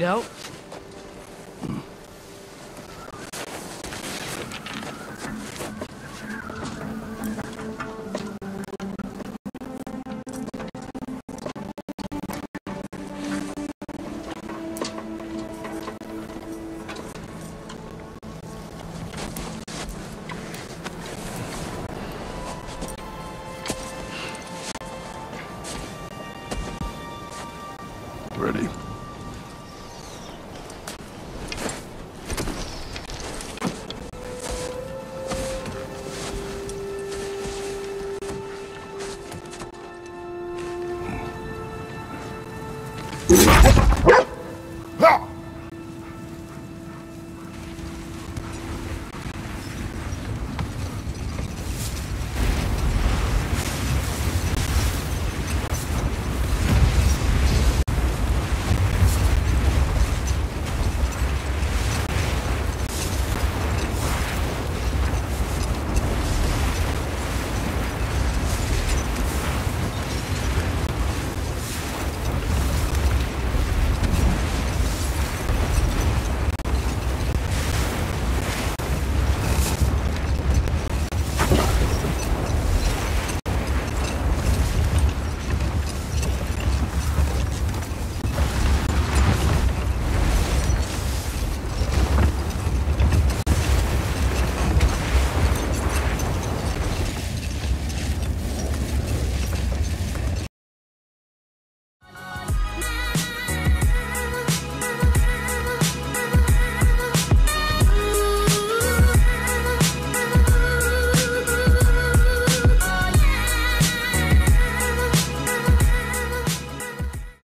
Need help? Oh!